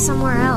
somewhere else.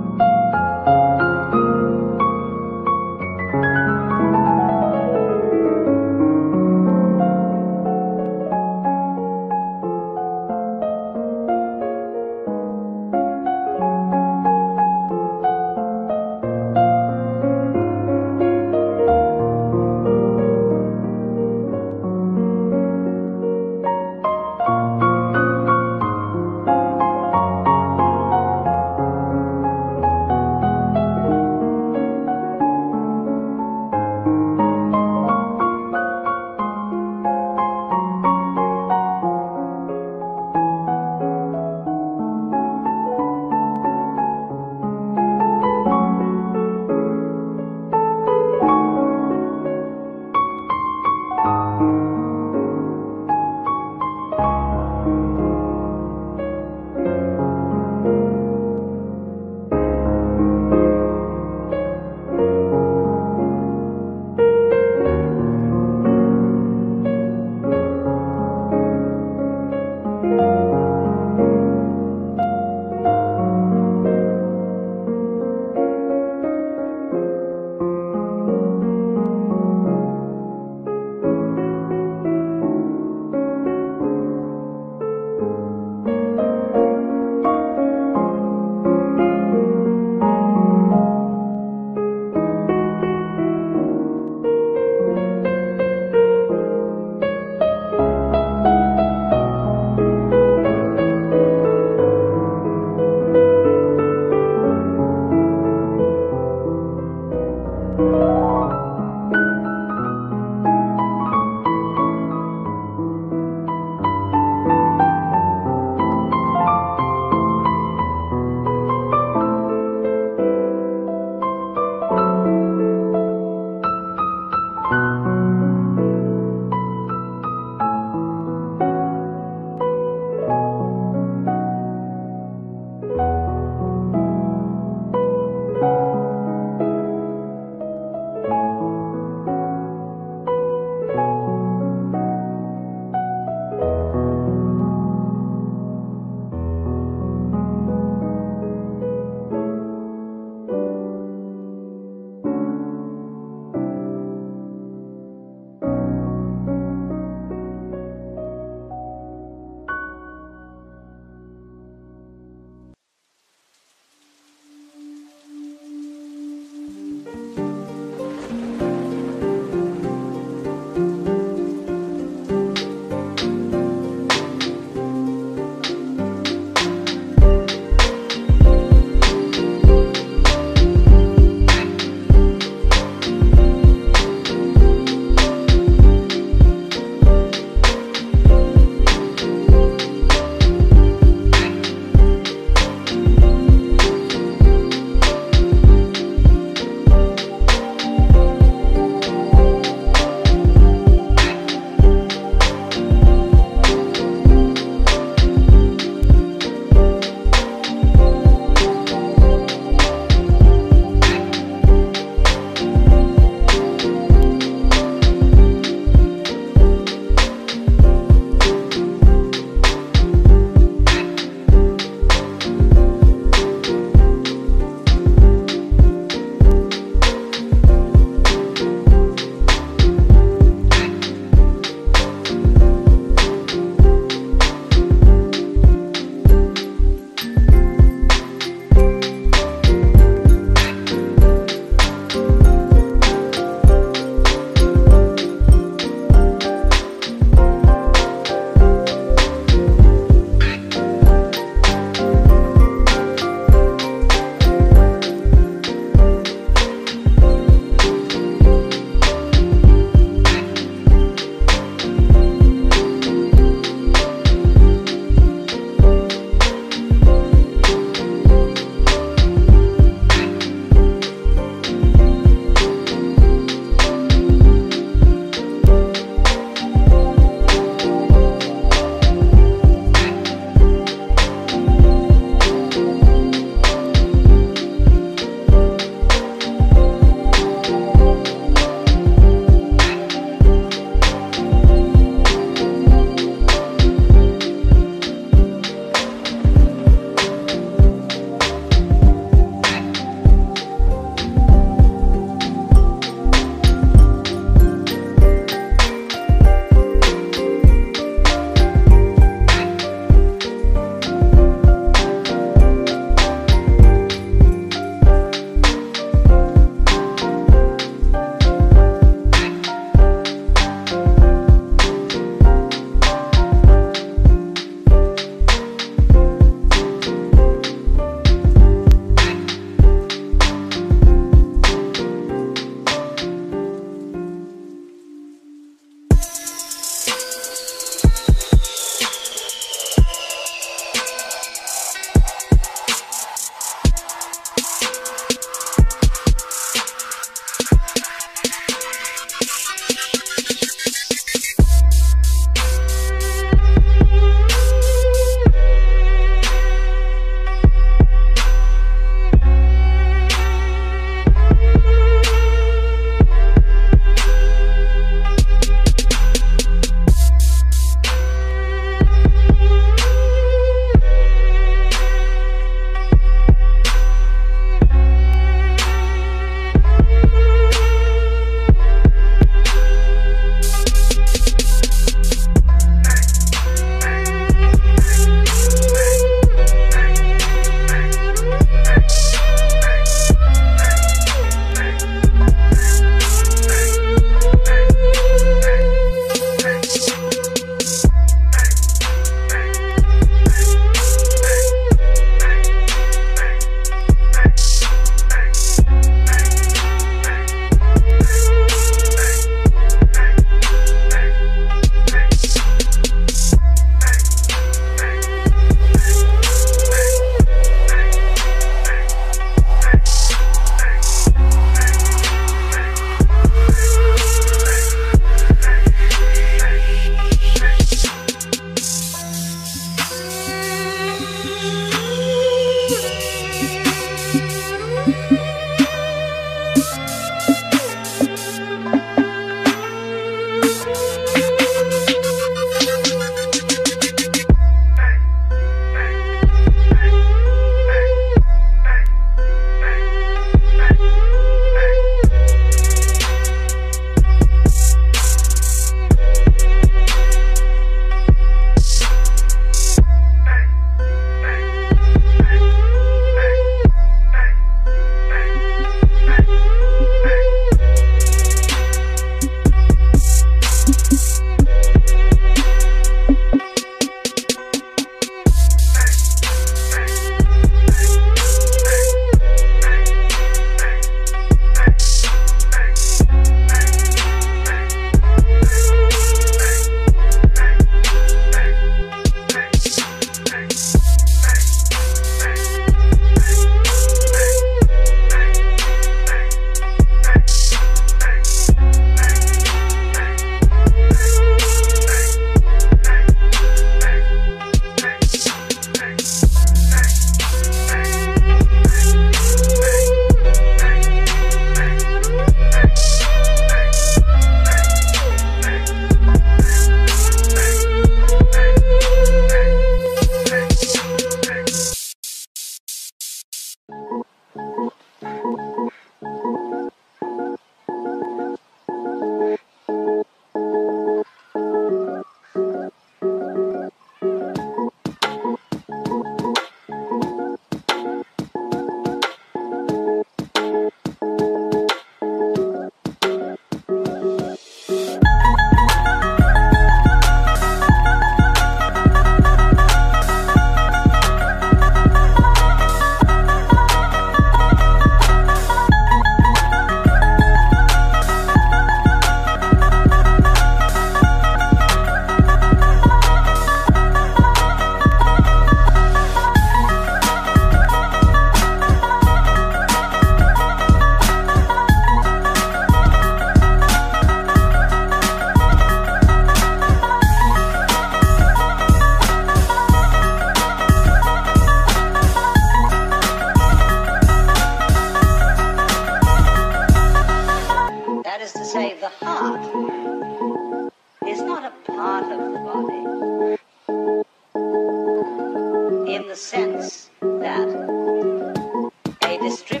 a